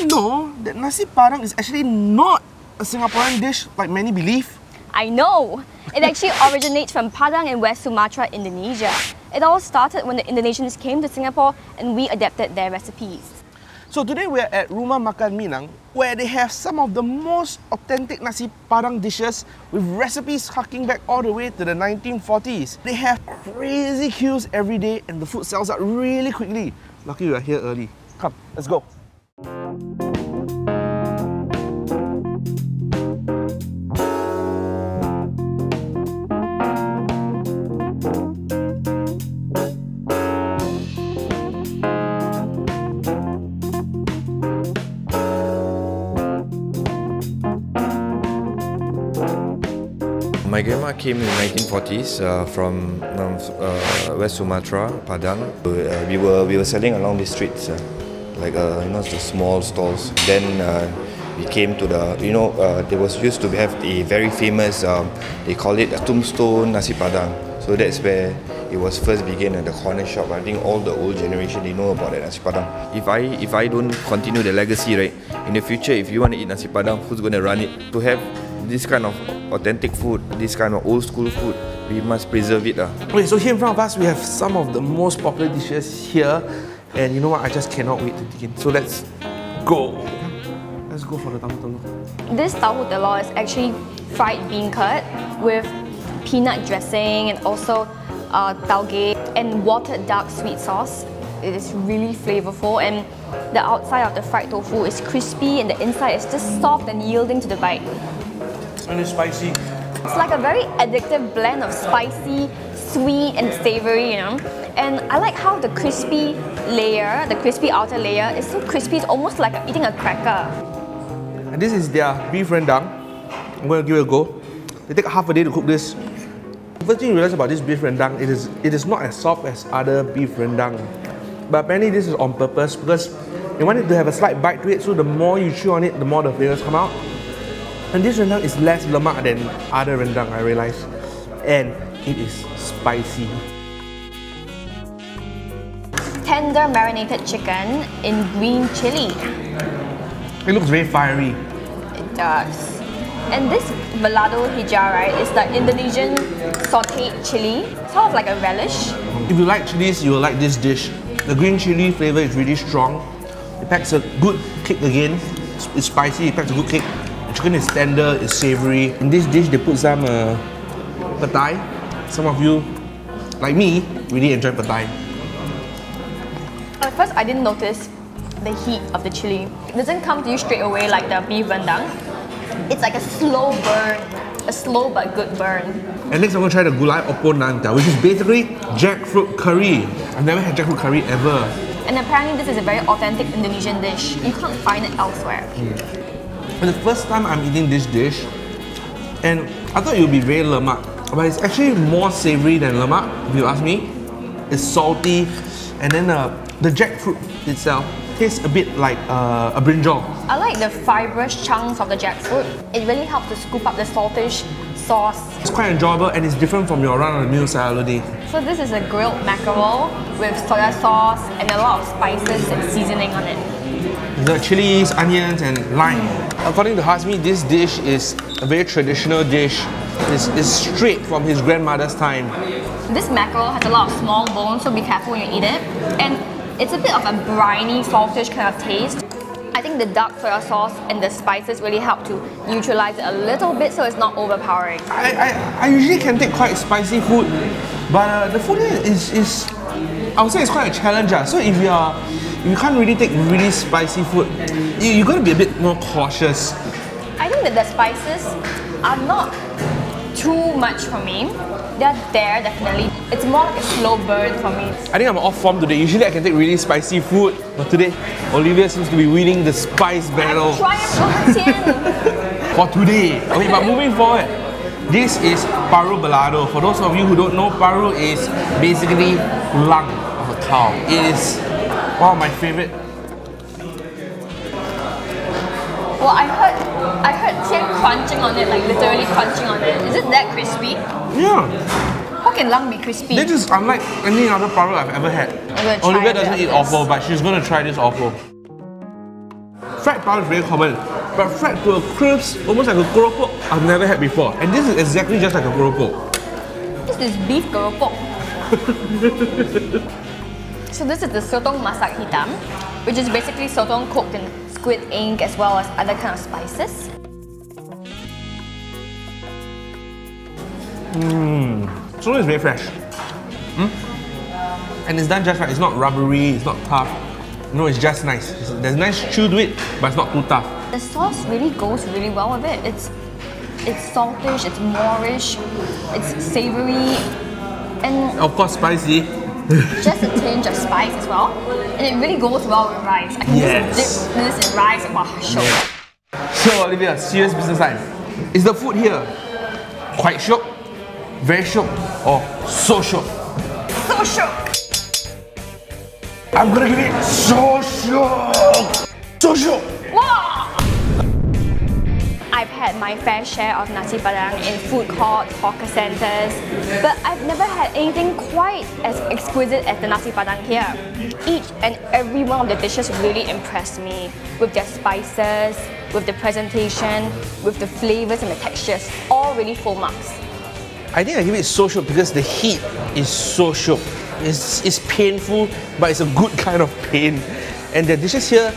you know that nasi padang is actually not a Singaporean dish like many believe? I know! It actually originates from Padang in West Sumatra, Indonesia. It all started when the Indonesians came to Singapore and we adapted their recipes. So today we're at Rumah Makan Minang where they have some of the most authentic nasi padang dishes with recipes harking back all the way to the 1940s. They have crazy queues every day and the food sells out really quickly. Lucky we are here early. Come, let's go. My grandma came in the 1940s uh, from um, uh, West Sumatra, Padang. Uh, we were we were selling along the streets, uh, like uh, you know the small stalls. Then uh, we came to the you know there was used to have a very famous um, they call it a tombstone nasi padang. So that's where it was first began at the corner shop. I think all the old generation they know about that nasi padang. If I if I don't continue the legacy right in the future, if you want to eat nasi padang, who's going to run it? To have this kind of authentic food, this kind of old school food, we must preserve it. Uh. Okay, so here in front of us, we have some of the most popular dishes here. And you know what, I just cannot wait to dig in. So let's go. Let's go for the tahu telur. This tahu telur is actually fried bean curd with peanut dressing and also uh, tauge and watered dark sweet sauce. It is really flavorful and the outside of the fried tofu is crispy and the inside is just soft and yielding to the bite and it's spicy. It's like a very addictive blend of spicy, sweet and savory, you know. And I like how the crispy layer, the crispy outer layer is so crispy, it's almost like eating a cracker. And this is their beef rendang. I'm going to give it a go. They take half a day to cook this. The First thing you realize about this beef rendang, it is, it is not as soft as other beef rendang. But apparently this is on purpose because they want it to have a slight bite to it, so the more you chew on it, the more the flavors come out. And this rendang is less lemak than other rendang, I realize. And it is spicy. Tender marinated chicken in green chili. It looks very fiery. It does. And this balado hijau, right, is the Indonesian sauteed chili, sort of like a relish. If you like chilies, you will like this dish. The green chili flavor is really strong. It packs a good kick again. It's spicy, it packs a good kick. The chicken is tender, it's savory. In this dish, they put some uh, petai. Some of you, like me, really enjoy petai. At first, I didn't notice the heat of the chili. It doesn't come to you straight away like the beef rendang. It's like a slow burn, a slow but good burn. And next I'm gonna try the gulai opor nangka, which is basically jackfruit curry. I've never had jackfruit curry ever. And apparently this is a very authentic Indonesian dish. You can't find it elsewhere. Mm. For the first time I'm eating this dish, and I thought it would be very lemak, but it's actually more savory than lemak, if you ask me. It's salty, and then uh, the jackfruit itself tastes a bit like uh, a brinjal. I like the fibrous chunks of the jackfruit. It really helps to scoop up the saltish sauce. It's quite enjoyable and it's different from your run-of-the-mill salad. So this is a grilled mackerel with soya sauce and a lot of spices and seasoning on it the chilies, onions, and lime. According to Hasmi, this dish is a very traditional dish. It's, it's straight from his grandmother's time. This mackerel has a lot of small bones, so be careful when you eat it. And it's a bit of a briny, saltish kind of taste. I think the dark soy sauce and the spices really help to neutralize it a little bit so it's not overpowering. I, I, I usually can take quite spicy food, but uh, the food is, is, I would say it's quite a challenge. Uh. So if you are you can't really take really spicy food. You, you gotta be a bit more cautious. I think that the spices are not too much for me. They're there, definitely. It's more like a slow burn for me. I think I'm off form today. Usually I can take really spicy food, but today, Olivia seems to be winning the spice battle. for today. Okay, but moving forward, this is paru balado. For those of you who don't know, paru is basically lung of a cow. It is Wow, my favorite. Well, I heard, I heard Tian crunching on it, like literally crunching on it. Is it that crispy? Yeah. How can lung be crispy? This is unlike any other paru I've ever had. Olivia doesn't eat offal, but she's gonna try this offal. Fried paru is very common, but fried to a crisp, almost like a keropok, I've never had before. And this is exactly just like a keropok. This is beef keropok. so this is the sotong masak hitam, which is basically sotong cooked in squid ink as well as other kind of spices. Mmm, So it's very fresh. Mm? And it's done just right. It's not rubbery, it's not tough. No, it's just nice. It's- there's nice chew to it, but it's not too tough. The sauce really goes really well with it. It's it's saltish, it's moorish, it's savory, and Of course, spicy. Just a tinge of spice as well. And it really goes well with rice. I can Yes. just dip this in rice. Wow, sure. So, Olivia, serious business time. Is the food here quite shiok, very shiok, or so shiok? So shiok. I'm gonna give it so shiok! So shiok! I've had my fair share of nasi padang in food courts, hawker centres, but I've never had anything quite as exquisite as the nasi padang here. Each and every one of the dishes really impressed me with their spices, with the presentation, with the flavours and the textures, all really full marks. I think I give it so shiok because the heat is so shiok. It's, it's painful, but it's a good kind of pain. And the dishes here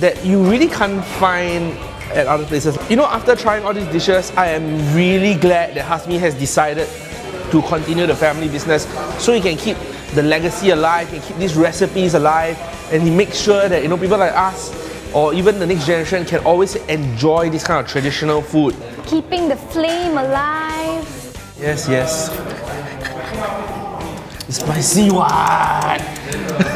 that you really can't find at other places. You know, after trying all these dishes, I am really glad that Hasmi has decided to continue the family business so he can keep the legacy alive, and keep these recipes alive, and he makes sure that you know people like us or even the next generation can always enjoy this kind of traditional food. Keeping the flame alive. Yes, yes. Spicy what?